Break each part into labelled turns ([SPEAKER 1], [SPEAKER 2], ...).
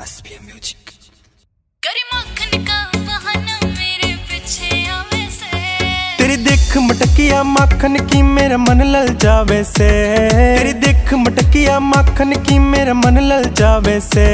[SPEAKER 1] SPM music
[SPEAKER 2] करी मक्खन का बहाना मेरे पीछे आवे से।
[SPEAKER 3] तेरी देख मटकिया माखन की मेरा मन लल जावे से। तेरी देख मटकिया माखन की मेरा मन लल जावे से।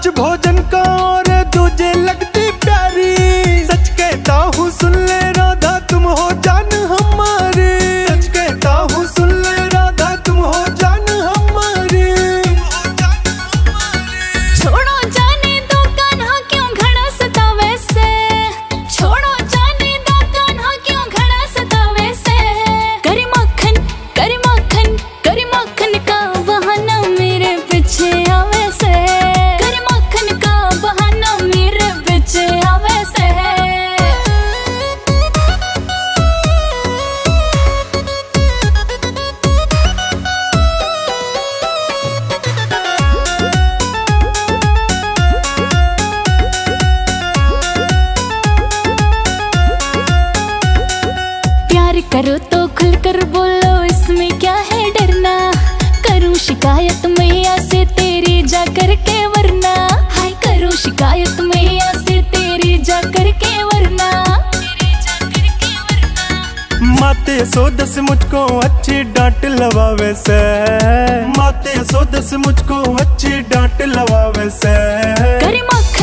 [SPEAKER 3] कुछ लालच
[SPEAKER 2] करो तो खुलकर बोलो इसमें क्या है डरना? करूँ शिकायत मैया से तेरी जा करके वरना। हाय करूँ शिकायत मैया से तेरी जा करके वरना।
[SPEAKER 3] माते सोदस मुझको अच्छी डांट लवावे से। माते सो दस मुझको अच्छी डांट लवावे से।
[SPEAKER 2] करी करी मक्खन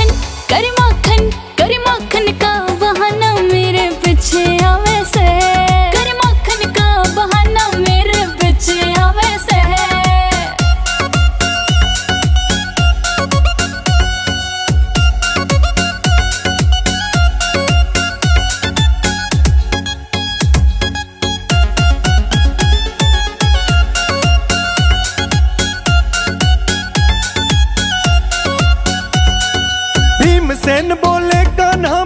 [SPEAKER 2] बोले कान्हा